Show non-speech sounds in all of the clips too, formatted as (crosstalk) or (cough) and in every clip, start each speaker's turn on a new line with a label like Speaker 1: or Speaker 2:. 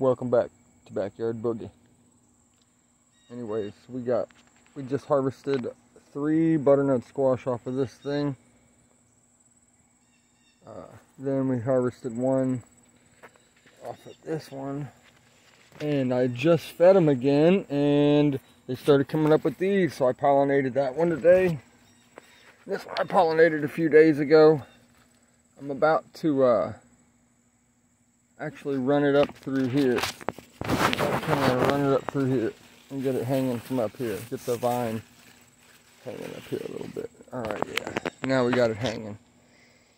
Speaker 1: welcome back to Backyard Boogie. Anyways, we got, we just harvested three butternut squash off of this thing. Uh, then we harvested one off of this one. And I just fed them again and they started coming up with these. So I pollinated that one today. This one I pollinated a few days ago. I'm about to uh, actually run it up through here. Kind of run it up through here and get it hanging from up here. Get the vine hanging up here a little bit. All right, yeah. Now we got it hanging.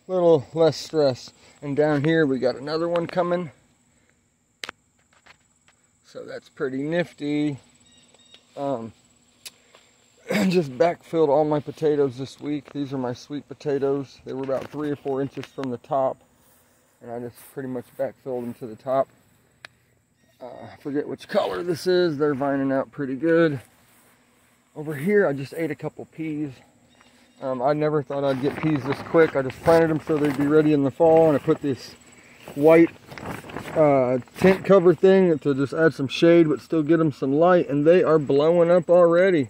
Speaker 1: A little less stress. And down here we got another one coming. So that's pretty nifty. Um, (clears throat) just backfilled all my potatoes this week. These are my sweet potatoes. They were about three or four inches from the top. And I just pretty much backfilled them to the top. Uh, I forget which color this is. They're vining out pretty good. Over here, I just ate a couple peas. Um, I never thought I'd get peas this quick. I just planted them so they'd be ready in the fall. And I put this white uh, tent cover thing to just add some shade, but still get them some light. And they are blowing up already.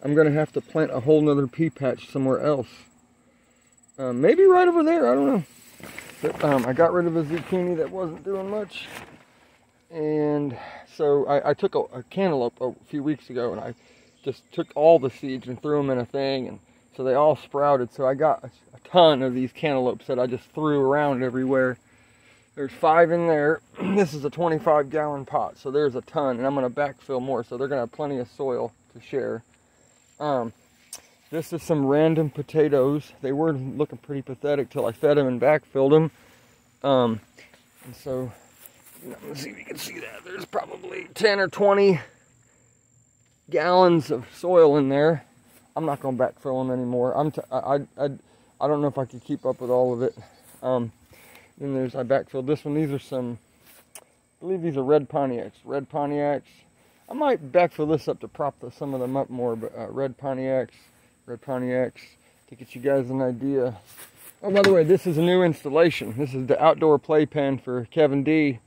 Speaker 1: I'm going to have to plant a whole nother pea patch somewhere else. Um, maybe right over there. I don't know. But um, I got rid of a zucchini that wasn't doing much. And so I, I took a, a, cantaloupe a few weeks ago and I just took all the seeds and threw them in a thing. And so they all sprouted. So I got a, a ton of these cantaloupes that I just threw around everywhere. There's five in there. (clears throat) this is a 25 gallon pot. So there's a ton. And I'm going to backfill more. So they're going to have plenty of soil to share. Um, this is some random potatoes. They were looking pretty pathetic till I fed them and backfilled them. Um, and so, let's see if you can see that. There's probably 10 or 20 gallons of soil in there. I'm not going to backfill them anymore. I'm t I, I, I don't know if I could keep up with all of it. Um, then there's, I backfilled this one. These are some, I believe these are red Pontiacs. Red Pontiacs. I might backfill this up to prop the, some of them up more, but uh, red Pontiacs, red Pontiacs, to get you guys an idea. Oh, by the way, this is a new installation. This is the outdoor playpen for Kevin D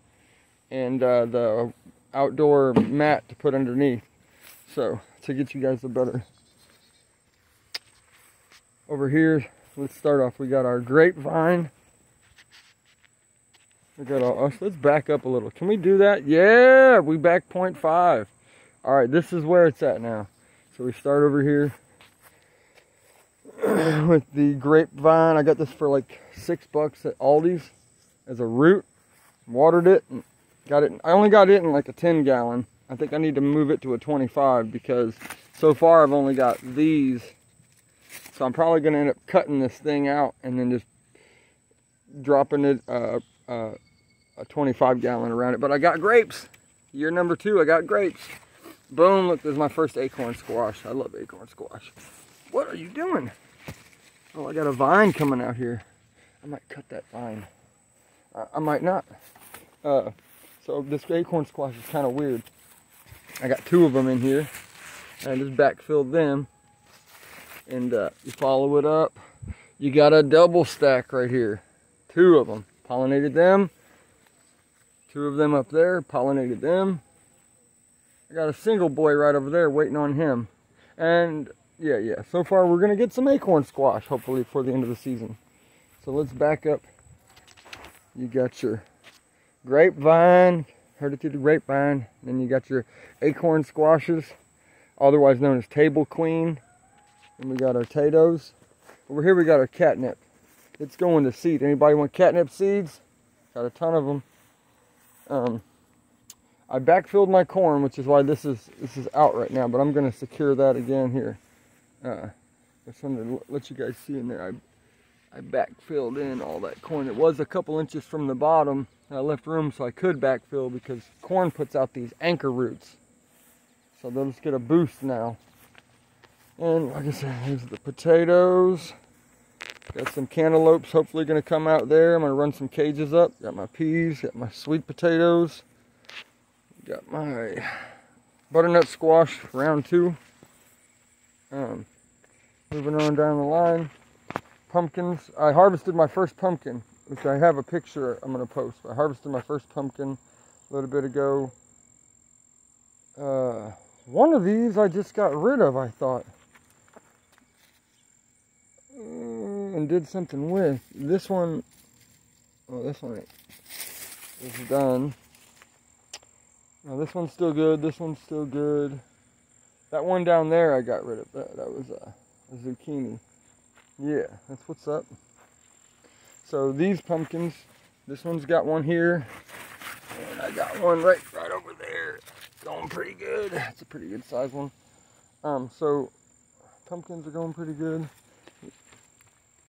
Speaker 1: and uh, the outdoor mat to put underneath. So, to get you guys a better... Over here, let's start off. We got our grapevine. We got all, let's back up a little. Can we do that? Yeah, we back 0.5. All right, this is where it's at now. So we start over here (clears throat) with the grapevine. I got this for like six bucks at Aldi's as a root. Watered it and got it. I only got it in like a 10 gallon. I think I need to move it to a 25 because so far I've only got these. So I'm probably going to end up cutting this thing out and then just dropping it uh, uh, a 25 gallon around it. But I got grapes. Year number two, I got grapes. Boom, look, there's my first acorn squash. I love acorn squash. What are you doing? Oh, I got a vine coming out here. I might cut that vine. Uh, I might not. Uh, so this acorn squash is kind of weird. I got two of them in here. And I just backfilled them. And uh, you follow it up. You got a double stack right here. Two of them. Pollinated them. Two of them up there. Pollinated them. I got a single boy right over there waiting on him. And yeah, yeah. So far we're going to get some acorn squash, hopefully, before the end of the season. So let's back up. You got your grapevine, heard it through the grapevine. Then you got your acorn squashes, otherwise known as table queen. And we got our potatoes. Over here we got our catnip. It's going to seed. Anybody want catnip seeds? Got a ton of them. Um, I backfilled my corn, which is why this is this is out right now. But I'm going to secure that again here. Uh, just wanted to let you guys see in there. I I backfilled in all that corn. It was a couple inches from the bottom. I left room so I could backfill because corn puts out these anchor roots. So they'll just get a boost now. And like I said, here's the potatoes. Got some cantaloupes hopefully going to come out there. I'm going to run some cages up. Got my peas, got my sweet potatoes. Got my butternut squash round two. Um, moving on down the line. Pumpkins. I harvested my first pumpkin, which I have a picture I'm going to post. I harvested my first pumpkin a little bit ago. Uh, one of these I just got rid of, I thought. Uh, and did something with. This one, oh, this one is done. Now this one's still good. This one's still good. That one down there I got rid of. That, that was a, a zucchini. Yeah, that's what's up. So these pumpkins, this one's got one here. And I got one right right over there. Going pretty good. It's a pretty good size one. Um, so pumpkins are going pretty good.